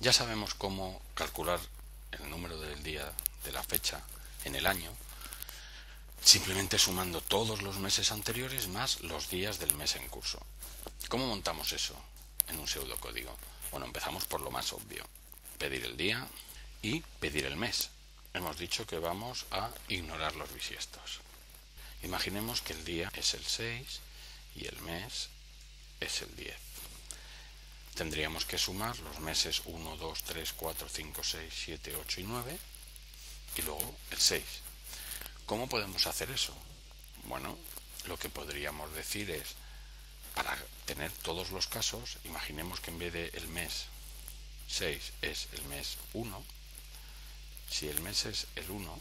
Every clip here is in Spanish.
Ya sabemos cómo calcular el número del día de la fecha en el año simplemente sumando todos los meses anteriores más los días del mes en curso. ¿Cómo montamos eso en un pseudocódigo? Bueno, empezamos por lo más obvio, pedir el día y pedir el mes. Hemos dicho que vamos a ignorar los bisiestos. Imaginemos que el día es el 6 y el mes es el 10. Tendríamos que sumar los meses 1, 2, 3, 4, 5, 6, 7, 8 y 9 y luego el 6. ¿Cómo podemos hacer eso? Bueno, lo que podríamos decir es, para tener todos los casos, imaginemos que en vez de el mes 6 es el mes 1, si el mes es el 1,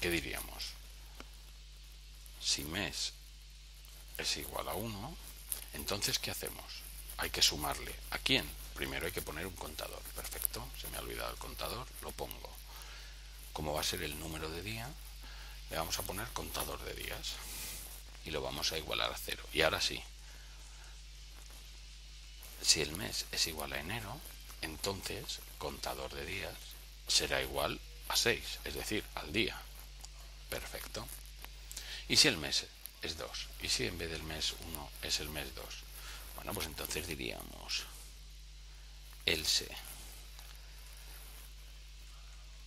¿qué diríamos? Si mes es igual a 1, entonces ¿qué hacemos? Hay que sumarle. ¿A quién? Primero hay que poner un contador. Perfecto, se me ha olvidado el contador, lo pongo. Como va a ser el número de día, le vamos a poner contador de días y lo vamos a igualar a cero. Y ahora sí, si el mes es igual a enero, entonces contador de días será igual a 6, es decir, al día. Perfecto. ¿Y si el mes es 2? ¿Y si en vez del mes 1 es el mes 2? Bueno, pues entonces diríamos else.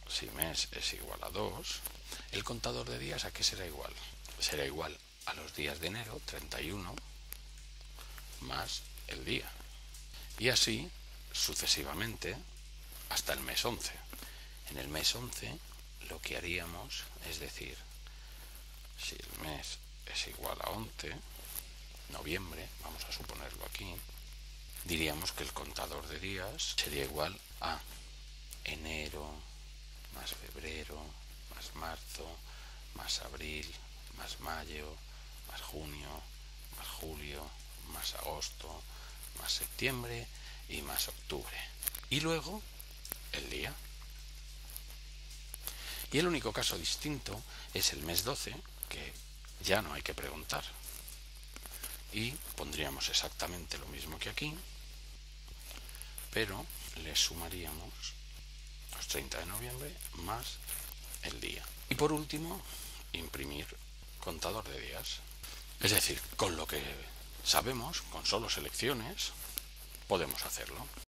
Si mes es igual a 2, el contador de días a qué será igual? Será igual a los días de enero, 31, más el día. Y así sucesivamente hasta el mes 11. En el mes 11 lo que haríamos es decir, si el mes es igual a 11, noviembre, vamos a suponerlo aquí, diríamos que el contador de días sería igual a enero, más febrero, más marzo, más abril, más mayo, más junio, más julio, más agosto, más septiembre y más octubre. Y luego el día. Y el único caso distinto es el mes 12, que ya no hay que preguntar. Y pondríamos exactamente lo mismo que aquí, pero le sumaríamos los 30 de noviembre más el día. Y por último, imprimir contador de días. Es decir, con lo que sabemos, con solo selecciones, podemos hacerlo.